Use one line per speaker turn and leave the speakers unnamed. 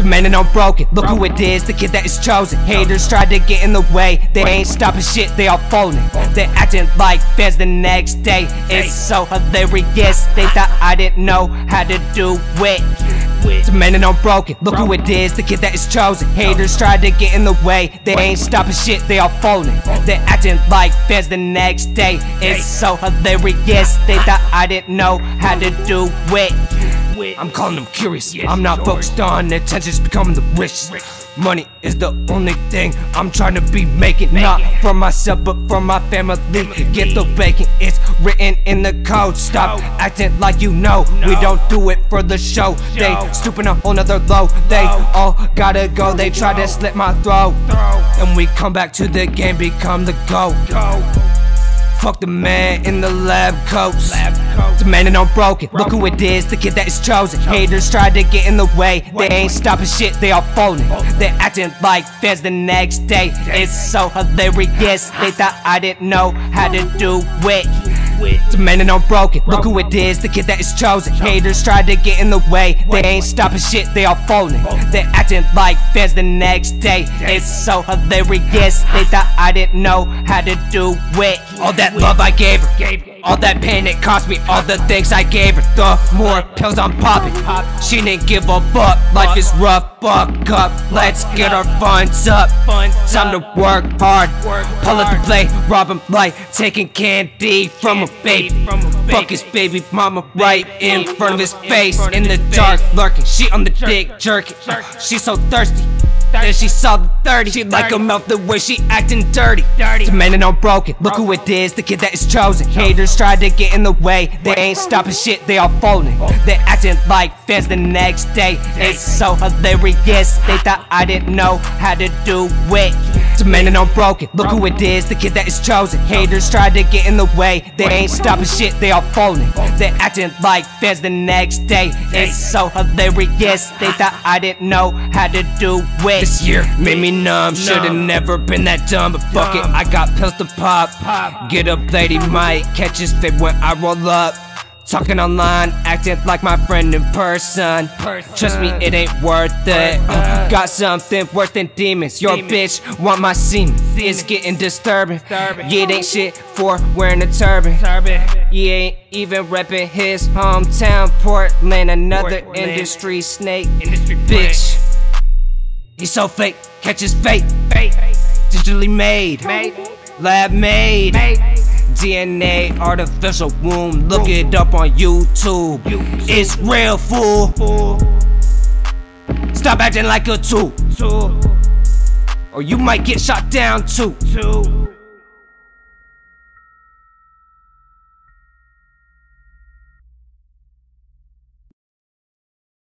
Demanding on broken, look who it is, the kid that is chosen. Haters tried to get in the way, they ain't stopping shit, they all folding. They acting like fans the next day. It's so hilarious, they thought I didn't know how to do it. Demanding on broken, look who it is, the kid that is chosen. Haters tried to get in the way, they ain't stopping shit, they all folding. They acting like fans the next day. It's so hilarious, they thought I didn't know how to do it. I'm calling them curious. I'm not focused on attention's becoming the richest. Money is the only thing I'm trying to be making. Not for myself, but for my family. Get the bacon, it's written in the code. Stop acting like you know. We don't do it for the show. They stooping a whole nother low. They all gotta go. They try to slit my throat. And we come back to the game, become the GOAT. Fuck the man in the lab coats. Demanding on broken. Look who it is, the kid that is chosen. Haters tried to get in the way. They ain't stopping shit, they all folding. They're acting like fans the next day. It's so hilarious. They thought I didn't know how to do it. Demanding on broken. Look who it is, the kid that is chosen. Haters tried to get in the way. They ain't stopping shit, they all folding. They acting like fans the next day. It's so hilarious. They thought I didn't know how to do it. All that love I gave her. All that pain it cost me, all the things I gave her. The more pills I'm popping, she didn't give a fuck. Life is rough, fuck up. Let's get our funds up. Time to work hard. Pull up the blade, rob him like taking candy from a baby. Fuck his baby mama right in front of his face. In the dark, lurking. She on the dick jerking. She's so thirsty. Then she saw the 30. She like him out the way she acting dirty. Demanding on broken. Look who it is, the kid that is chosen. Haters tried to get in the way. They ain't stopping shit, they all folding. They acting like fans the next day. It's so hilarious. They thought I didn't know how to do it. Demanding on broken. Look who it is, the kid that is chosen. Haters tried to get in the way. They ain't stopping shit, they all folding. They acting like fans the next day. It's so hilarious. They thought I didn't know how to do it. This year made me numb. Should've never been that dumb, but fuck it, I got pills to pop. Get up, lady, might catch his fit when I roll up. Talking online, acting like my friend in person. Trust me, it ain't worth it. Uh, got something worse than demons. Your bitch want my semen. It's getting disturbing. Yeah, it ain't shit for wearing a turban. turban. He ain't even repping his hometown, Portland. Another industry snake. Industry Bitch. He's so fake, catch his fate. Digitally made, lab made. DNA, artificial womb. Look it up on YouTube. It's real, fool. Stop acting like a tool. Or you might get shot down too.